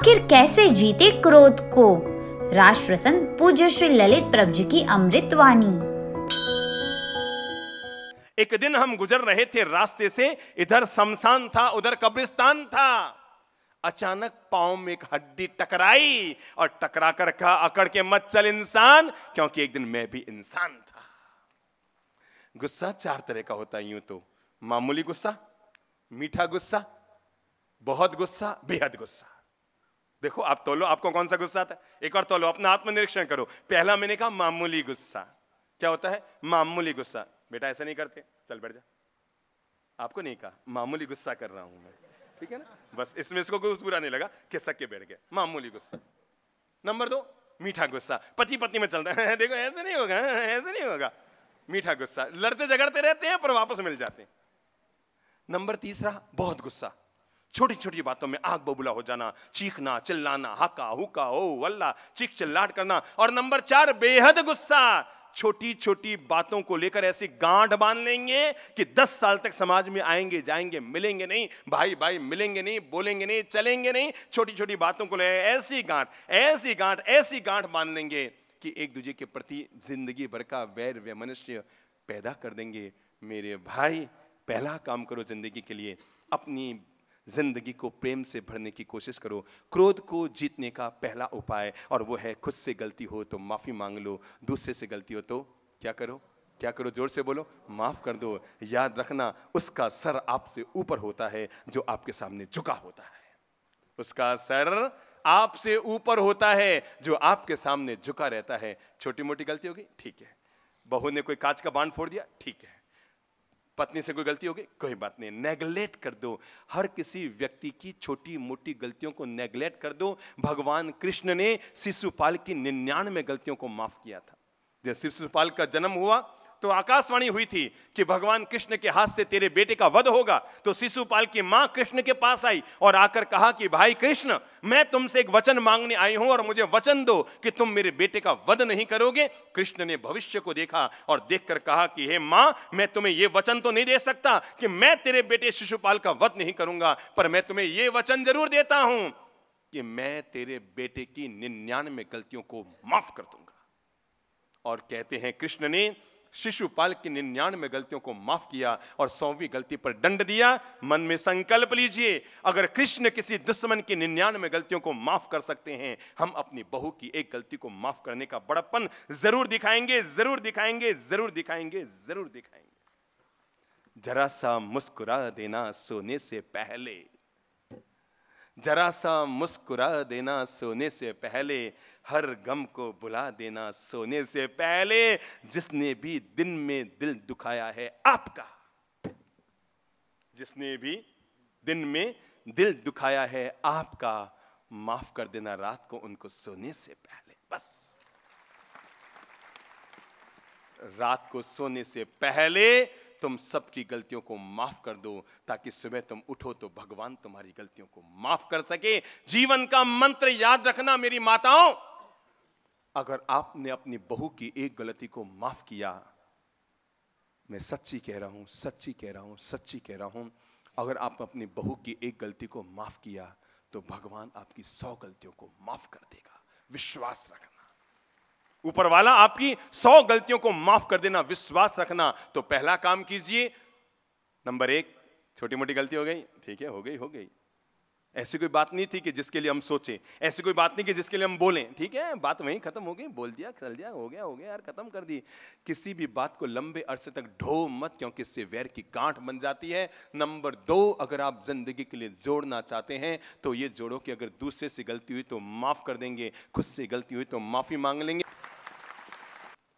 आखिर कैसे जीते क्रोध को? राष्ट्र संत पूज्य श्री ललित प्रभु जी की अमृत वाणी। एक दिन हम गुजर रहे थे रास्ते से, इधर शमशान था, उधर कब्रिस्तान था। अचानक पाँव में एक हड्डी टकराई और टकरा कर कहा, अकड़ के मत चल इंसान, क्योंकि एक दिन मैं भी इंसान था। गुस्सा चार तरह का होता है, यूँ तो मामूली गुस्सा, मीठा गुस्सा, बहुत गुस्सा, बेहद गुस्सा। देखो, आप तोलो, आपको कौन सा गुस्सा आता है? एक और तोलो, अपना आत्मनिरीक्षण करो। पहला मैंने कहा, मामूली गुस्सा। क्या होता है? मामूली गुस्सा। बेटा, ऐसा नहीं करते। चल, बैठ जा। आपको नहीं कहा, मामूली गुस्सा कर रहा हूँ मैं। ठीक है ना? बस, इसमें इसको कोई बुरा नहीं लगा, खिसक के बैठ गया। मामूली गुस्सा। नंबर दो, मीठा गुस्सा। पति पत्नी में चलता है। देखो, ऐसे नहीं होगा, ऐसे नहीं होगा। मीठा गुस्सा। लड़ते झगड़ते रहते हैं, पर वापस मिल जाते हैं। नंबर तीसरा, बहुत गुस्सा। छोटी छोटी बातों में आग बबूला हो जाना, चीखना, चिल्लाना, हका, हुका ओ वल्ला, चीख चिल्लाट करना और नंबर चार, बेहद गुस्सा। छोटी छोटी बातों को लेकर ऐसी गांठ बाँध लेंगे कि दस साल तक समाज में आएँगे, जाएँगे, मिलेंगे नहीं, भाई भाई, मिलेंगे नहीं, बोलेंगे नहीं, चलेंगे नहीं। छोटी छोटी बातों को लेकर ऐसी गांठ ऐसी गांठ ऐसी गांठ बाँध लेंगे कि एक दूसरे के प्रति ज़िंदगी भर का वैर व मनुष्य पैदा कर देंगे। मेरे भाई, पहला काम करो ज़िंदगी के लिए अपनी ज़िंदगी को प्रेम से भरने की कोशिश करो। क्रोध को जीतने का पहला उपाय, और वो है खुद से गलती हो तो माफ़ी मांग लो, दूसरे से गलती हो तो क्या करो? क्या करो? ज़ोर से बोलो, माफ़ कर दो। याद रखना, उसका सर आपसे ऊपर होता है, जो आपके सामने झुका होता है। उसका सर आपसे ऊपर होता है, जो आपके सामने झुका रहता है। छोटी मोटी गलती होगी, ठीक है। बहू ने कोई कांच का बाँध फोड़ दिया, ठीक है। पत्नी से कोई गलती हो गई? कोई बात नहीं नेगलेक्ट कर दो। हर किसी व्यक्ति की छोटी मोटी गलतियों को नेगलेक्ट कर दो। भगवान कृष्ण ने शिशुपाल की निन्यानवे गलतियों को माफ़ किया था। जब शिशुपाल का जन्म हुआ तो आकाशवाणी हुई थी कि भगवान कृष्ण के हाथ से तेरे बेटे का वध होगा। तो शिशुपाल की माँ कृष्ण के पास आई और आकर कहा कि, भाई कृष्ण, मैं तुमसे एक वचन मांगने आई हूँ और मुझे वचन दो कि तुम मेरे बेटे का वध नहीं करोगे। कृष्ण ने भविष्य को देखा और देखकर कहा कि, हे माँ, मैं तुम्हें यह वचन तो नहीं दे सकता कि मैं तेरे बेटे शिशुपाल का वध नहीं करूँगा, पर मैं तुम्हें यह वचन ज़रूर देता हूँ कि मैं तेरे बेटे की निन्यानवे गलतियों को माफ़ कर दूँगा। और कहते हैं, कृष्ण ने शिशुपाल की निन्यानवे गलतियों को माफ़ किया और सौवीं गलती पर दंड दिया। मन में संकल्प लीजिए। अगर कृष्ण किसी दुश्मन की निन्यानवे गलतियों को माफ़ कर सकते हैं, हम अपनी बहू की एक गलती को माफ़ करने का बड़प्पन ज़रूर दिखाएँगे ज़रूर दिखाएँगे ज़रूर दिखाएँगे ज़रूर दिखाएँगे। जरा सा मुस्कुरा देना सोने से पहले, जरा सा मुस्कुरा देना सोने से पहले हर गम को बुला देना सोने से पहले जिसने भी दिन में दिल दुखाया है आपका। जिसने भी दिन में दिल दुखाया है आपका, माफ़ कर देना रात को उनको सोने से पहले। बस। रात को सोने से पहले तुम सबकी गलतियों को माफ़ कर दो, ताकि सुबह तुम उठो तो भगवान तुम्हारी गलतियों को माफ़ कर सके। जीवन का मंत्र याद रखना मेरी माताओं। अगर आपने अपनी बहू की एक गलती को माफ़ किया, मैं सच्ची कह रहा हूँ, सच्ची कह रहा हूँ, सच्ची कह रहा हूँ, अगर आप अपनी बहू की एक गलती को माफ़ किया तो भगवान आपकी सौ गलतियों को माफ़ कर देगा। विश्वास रखना। ऊपर वाला आपकी सौ गलतियों को माफ़ कर देना, विश्वास रखना। तो पहला काम कीजिए। नंबर एक छोटी मोटी गलती हो गई। ठीक है, हो गई हो गई। ऐसी कोई बात नहीं थी कि जिसके लिए हम सोचें। ऐसी कोई बात नहीं कि जिसके लिए हम बोलें। ठीक है? बात वहीं खत्म हो गई। बोल दिया, चल दिया, हो गया हो गया, यार, खत्म कर दी। किसी भी बात को लंबे अरसे तक ढो मत, क्योंकि इससे वैर की गांठ बन जाती है। नंबर दो, अगर आप ज़िंदगी के लिए जोड़ना चाहते हैं तो ये जोड़ो कि अगर दूसरे से गलती हुई तो माफ़ कर देंगे। खुद से गलती हुई तो माफ़ी मांग लेंगे।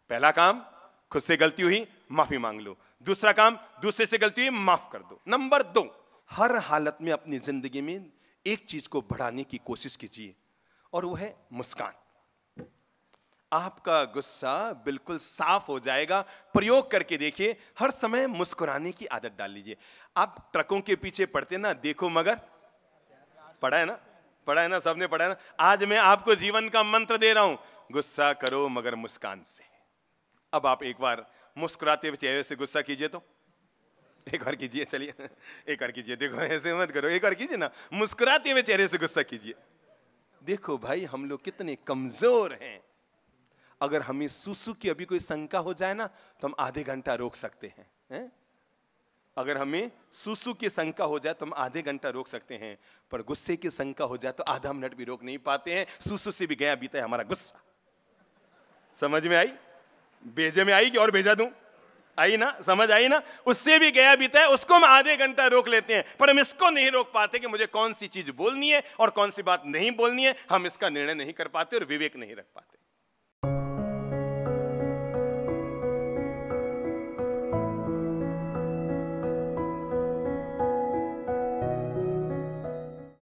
पहला काम, खुद से गलती हुई, माफ़ी मांग लो। दूसरा काम, दूसरे से गलती हुई, माफ़ कर दो। नंबर दो, हर हालत में अपनी ज़िंदगी में एक चीज़ को बढ़ाने की कोशिश कीजिए, और वो है मुस्कान। आपका गुस्सा बिल्कुल साफ़ हो जाएगा। प्रयोग करके देखिए, हर समय मुस्कुराने की आदत डाल लीजिए। आप ट्रकों के पीछे पड़ते ना, देखो मगर। पढ़ा है ना? पढ़ा है ना? सबने पढ़ा है ना? आज मैं आपको जीवन का मंत्र दे रहा हूँ, गुस्सा करो मगर मुस्कान से। अब आप एक बार मुस्कुराते हुए चेहरे से गुस्सा कीजिए तो। एक बार कीजिए, चलिए। एक बार कीजिए। देखो, ऐसे मत करो। एक बार कीजिए ना। मुस्कुराते हुए चेहरे से गुस्सा कीजिए। देखो भाई, हम लोग कितने कमज़ोर हैं। अगर हमें सुसु की अभी कोई शंका हो जाए ना तो हम आधे घंटा रोक सकते हैं, है? अगर हमें सुसु की शंका हो जाए तो हम आधे घंटा रोक सकते हैं। पर गुस्से की शंका हो जाए तो आधा मिनट भी रोक नहीं पाते हैं। सुसु से भी गया बीता है हमारा गुस्सा। समझ में आई? भेजे में आई कि और भेजा दूँ? आई ना, समझ आई ना? उससे भी गया बीता है, उसको हम आधे घंटा रोक लेते हैं। पर हम इसको नहीं रोक पाते कि मुझे कौन सी चीज़ बोलनी है और कौन सी बात नहीं बोलनी है। हम इसका निर्णय नहीं कर पाते और विवेक नहीं रख पाते।